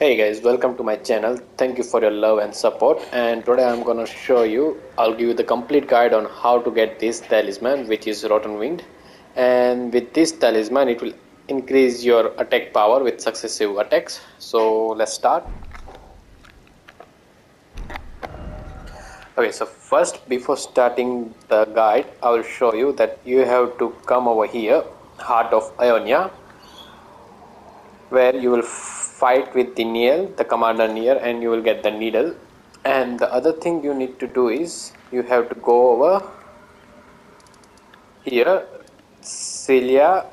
Hey guys, welcome to my channel. Thank you for your love and support. And today I'm gonna show you, I'll give you the complete guide on how to get this talisman, which is Rotten Winged. And with this talisman, it will increase your attack power with successive attacks. So let's start. Okay, so first, before starting the guide, I will show you that you have to come over here, Heart of Aeonia, where you will fight with the Niel, the commander Niel, and you will get the needle. And the other thing you need to do is you have to go over here, Sellia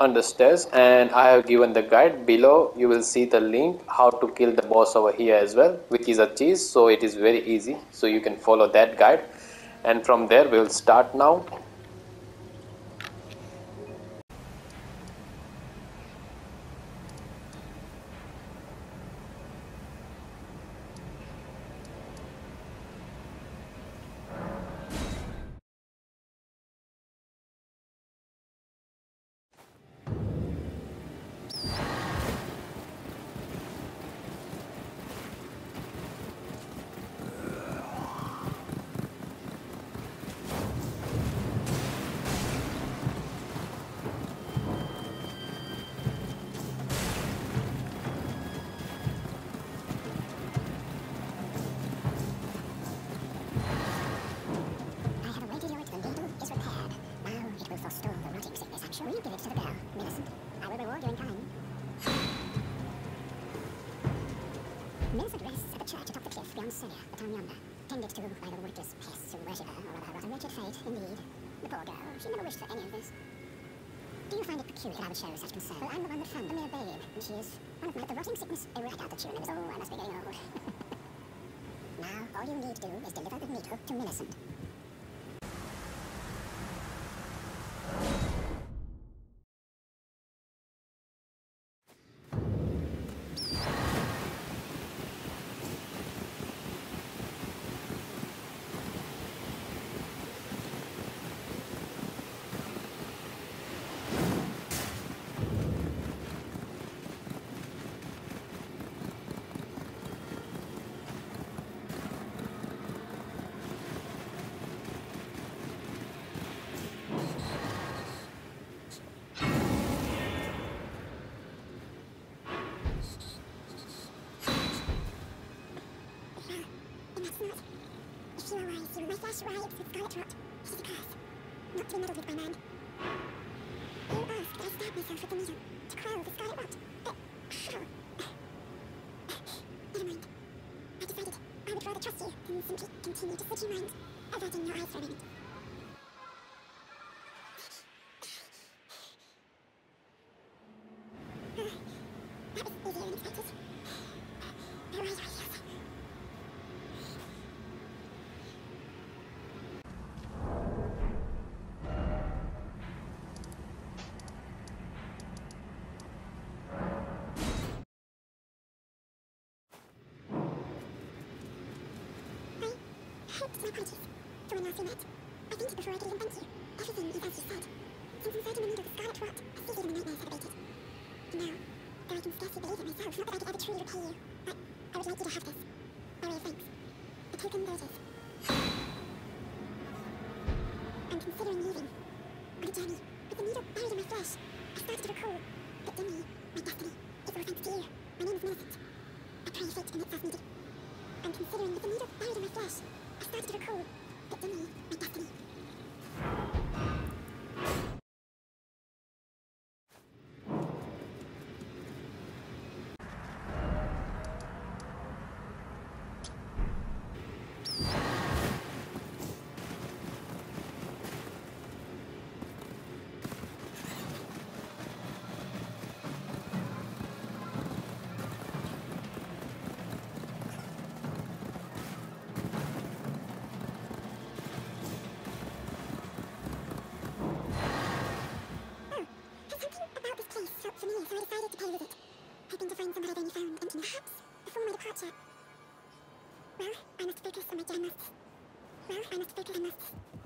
understairs, and I have given the guide below. You will see the link how to kill the boss over here as well, which is a cheese, so it is very easy. So you can follow that guide, and from there we will start now. Millicent rests at the church atop the cliff beyond Sellia, the town yonder, tended to by the witless pests who worship her, or rather, what a wretched fate, indeed. The poor girl, she never wished for any of this. Do you find it peculiar that I would show such concern? Well, I'm the one that found a mere babe, and she is one of my, the rotting sickness. I doubt that she remembers. Oh, I must be getting old. now, all you need to do is deliver the needle to Millicent. Flesh riots with scarlet rot. Is a curse, not to be meddled with by man. You ask that I stab myself with the needle to quell the scarlet rot, but how? Never mind. I decided I would rather trust you than simply continue to switch your mind, averting your eyes for a minute. Hoped my apologies to when last we met. I fainted before I could even thank you. Everything is as you said. Since inserting the needle with scarlet rot, I feel even the nightmares have abated. And now, though I can scarcely believe it myself, not that I could ever truly repay you, but I would like you to have this. By way of thanks. A token is. I'm considering leaving. On a journey, with the needle buried in my flesh, I started to recall that dimly, my destiny is all thanks to you. My name is Millicent. I pray fate and its as needed. I'm considering with the needle buried in my flesh, I started to recall that dimly, my destiny. Well, I must focus on my I must. Well, I must focus. I must. In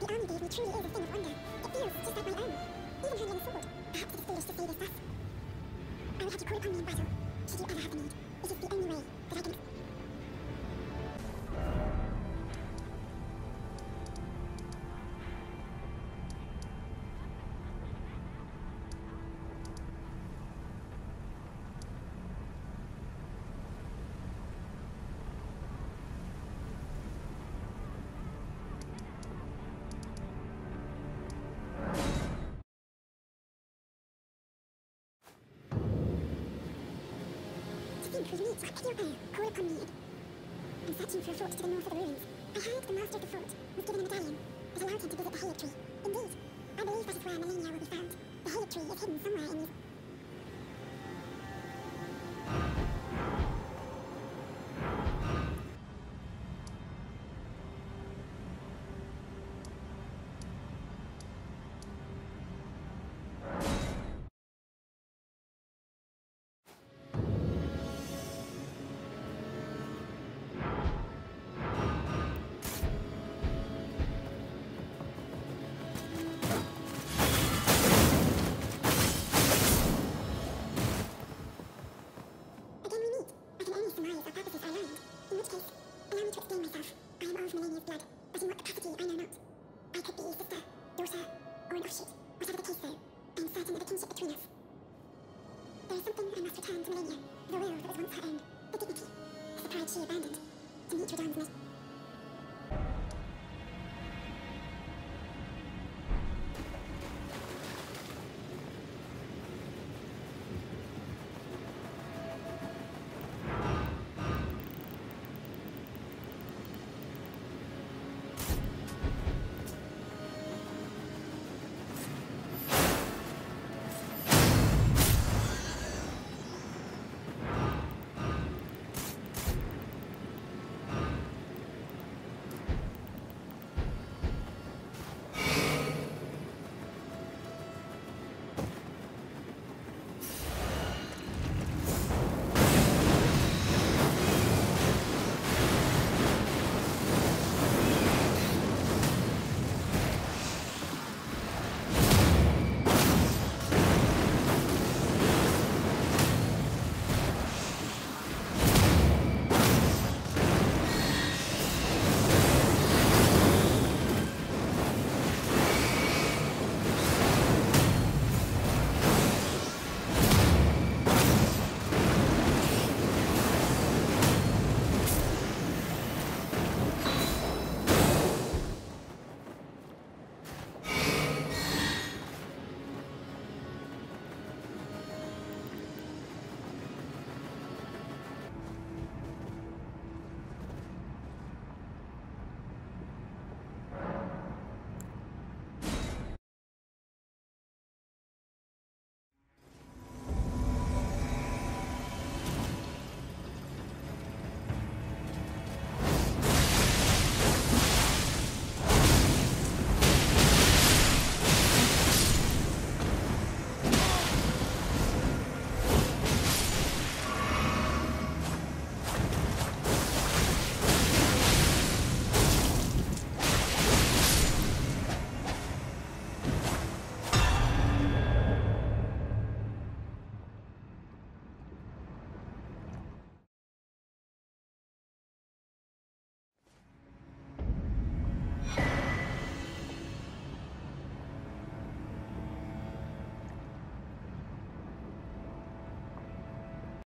The arm gave me truly is a thing of wonder. It feels just like my own. Even handling a sword. Perhaps it is foolish to say this thus. I would have you call upon me in battle, should you ever have the need. It is the only way that I can... Think we meet like pure air, call upon me. I'm searching for a fort to the north of the ruins. I heard the master of the fort was given a medallion that allowed him to visit the Haligtree. Indeed, I believe that is where Malenia will be found. The Haligtree is hidden somewhere in these...